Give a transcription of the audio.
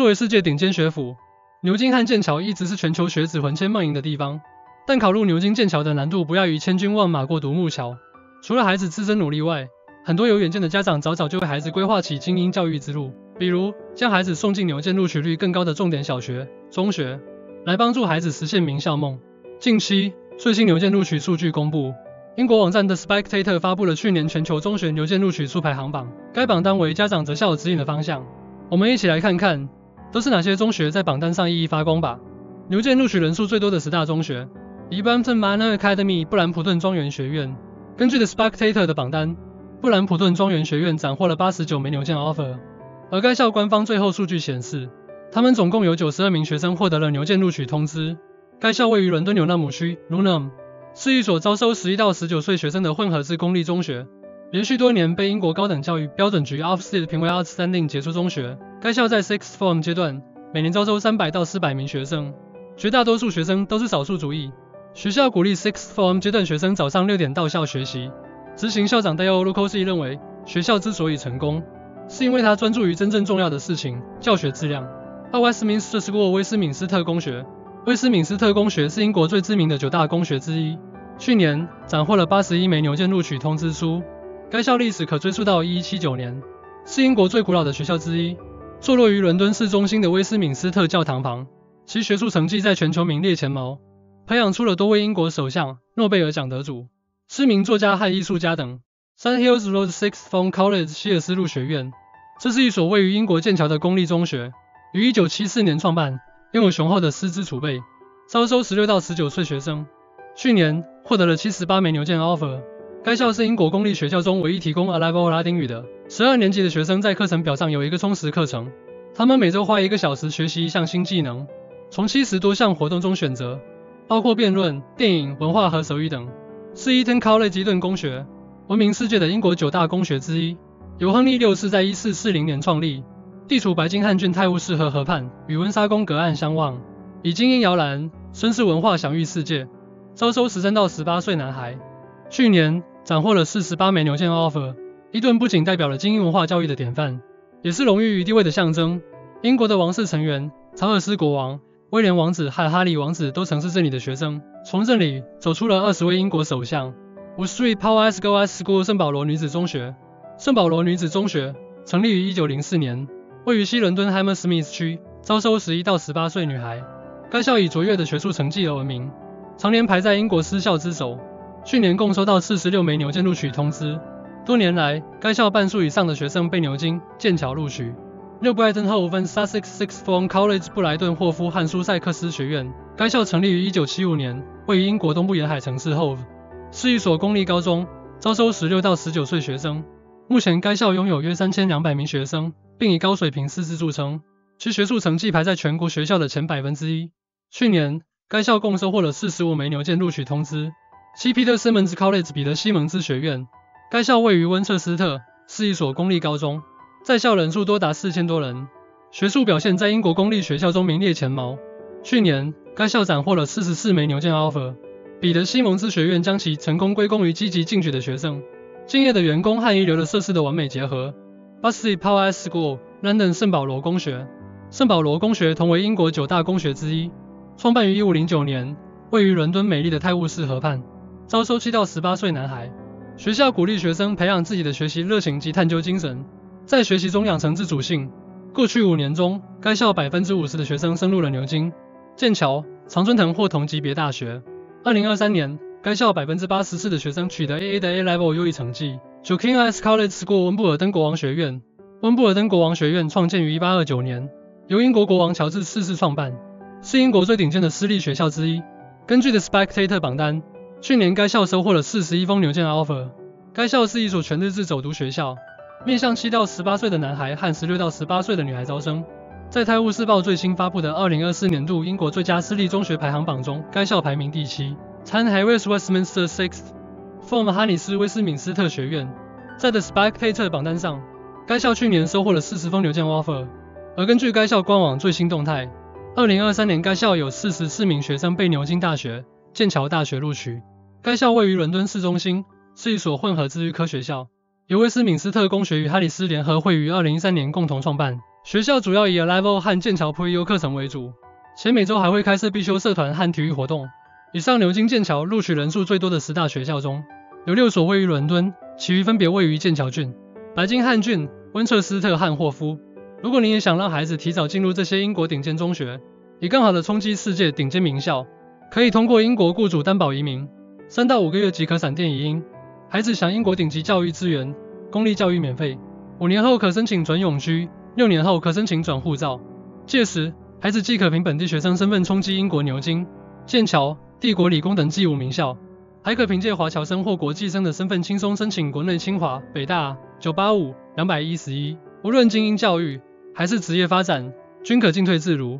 作为世界顶尖学府，牛津和剑桥一直是全球学子魂牵梦萦的地方。但考入牛津、剑桥的难度不亚于千军万马过独木桥。除了孩子自身努力外，很多有远见的家长早早就为孩子规划起精英教育之路，比如将孩子送进牛剑录取率更高的重点小学、中学，来帮助孩子实现名校梦。近期，最新牛剑录取数据公布，英国网站的 Spectator 发布了去年全球中学牛剑录取数排行榜，该榜单为家长择校指引的方向。我们一起来看看，都是哪些中学在榜单上熠熠发光吧。牛剑录取人数最多的十大中学。以 Brampton Manor Academy 布兰普顿庄园学院，根据 The Spectator 的榜单，布兰普顿庄园学院斩获了八十九枚牛剑 offer，而该校官方最后数据显示，他们总共有九十二名学生获得了牛剑录取通知。该校位于伦敦纽纳姆区 （Lunam），是一所招收十一到十九岁学生的混合制公立中学，连续多年被英国高等教育标准局 （Ofsted） 评为 Outstanding 杰出中学。该校在 Sixth Form 阶段每年招收三百到四百名学生，绝大多数学生都是少数族裔。学校鼓励 Sixth Form 阶段学生早上六点到校学习。执行校长 Dale Lucosi 认为，学校之所以成功，是因为他专注于真正重要的事情——教学质量。Westminster School 威斯敏斯特公学，威斯敏斯特公学是英国最知名的九大公学之一，去年斩获了八十一枚牛剑录取通知书。该校历史可追溯到一一七九年，是英国最古老的学校之一，坐落于伦敦市中心的威斯敏斯特教堂旁，其学术成绩在全球名列前茅。培养出了多位英国首相、诺贝尔奖得主、知名作家和艺术家等。San Hills Road Sixth Form College 希尔斯路学院，这是一所位于英国剑桥的公立中学，于1974年创办，拥有雄厚的师资储备，招收16到19岁学生。去年获得了78枚牛剑 offer。该校是英国公立学校中唯一提供 A Level 拉丁语的。十二年级的学生在课程表上有一个充实课程，他们每周花一个小时学习一项新技能，从七十多项活动中选择。包括辩论、电影、文化和手语等，是 Eton College 顿公学，闻名世界的英国九大公学之一，由亨利六世在1440年创立，地处白金汉郡泰晤士河河畔，与温莎宫隔岸相望，以精英摇篮、绅士文化享誉世界，招收十三到十八岁男孩。去年斩获了四十八枚牛剑 offer。伊顿不仅代表了精英文化教育的典范，也是荣誉与地位的象征。英国的王室成员，查尔斯国王。威廉王子和哈里王子都曾是这里的学生，从这里走出了二十位英国首相。五 Street Power Girls School 圣保罗女子中学，圣保罗女子中学成立于一九零四年，位于西伦敦 Hammersmith 区，招收十一到十八岁女孩。该校以卓越的学术成绩而闻名，常年排在英国私校之首。去年共收到四十六枚牛津录取通知，多年来该校半数以上的学生被牛津、剑桥录取。六布莱登霍芬 Sussex Six Form College 布莱顿霍夫汉苏塞克斯学院，该校成立于一九七五年，位于英国东部沿海城市 Hove，是一所公立高中，招收十六到十九岁学生。目前该校拥有约三千两百名学生，并以高水平师资著称，其学术成绩排在全国学校的前百分之一。去年，该校共收获了四十五枚牛剑录取通知。七 Peter Simmons College 彼得西蒙兹学院，该校位于温彻斯特，是一所公立高中。在校人数多达四千多人，学术表现在英国公立学校中名列前茅。去年，该校斩获了四十四枚牛剑 offer。彼得西蒙兹学院将其成功归功于积极进取的学生、敬业的员工和一流的设施的完美结合。Bussy Power School London 圣保罗公学，圣保罗公学同为英国九大公学之一，创办于一五零九年，位于伦敦美丽的泰晤士河畔，招收七到十八岁男孩。学校鼓励学生培养自己的学习热情及探究精神。在学习中养成自主性。过去五年中，该校百分之五十的学生升入了牛津、剑桥、常春藤或同级别大学。二零二三年，该校百分之八十四的学生取得 AA 的 A Level 优异成绩。j o k i n g S College School 温布尔登国王学院，温布尔登国王学院创建于一八二九年，由英国国王乔治四世创办，是英国最顶尖的私立学校之一。根据 The Spectator 榜单，去年该校收获了四十一封牛剑 offer。该校是一所全日制走读学校。面向七到十八岁的男孩和十六到十八岁的女孩招生。在《泰晤士报》最新发布的二零二四年度英国最佳私立中学排行榜中，该校排名第七。St. Harry's Westminster Sixth Form 哈里斯威斯敏斯特学院在 The Spectator 榜单上，该校去年收获了四十封牛剑 offer。而根据该校官网最新动态，二零二三年该校有四十四名学生被牛津大学、剑桥大学录取。该校位于伦敦市中心，是一所混合资预科学校。由威斯敏斯特公学与哈里斯联合会于二零一三年共同创办。学校主要以 A Level 和剑桥 Pre-U 课程为主，且每周还会开设必修社团和体育活动。以上牛津、剑桥录取人数最多的十大学校中，有六所位于伦敦，其余分别位于剑桥郡、白金汉郡、温彻斯特和霍夫。如果你也想让孩子提早进入这些英国顶尖中学，以更好的冲击世界顶尖名校，可以通过英国雇主担保移民，三到五个月即可闪电移英，孩子享英国顶级教育资源，公立教育免费，五年后可申请转永居。六年后可申请转护照，届时孩子既可凭本地学生身份冲击英国牛津、剑桥、帝国理工等 G 五名校，还可凭借华侨生或国际生的身份轻松申请国内清华、北大、九八五、两百一十一。无论精英教育还是职业发展，均可进退自如。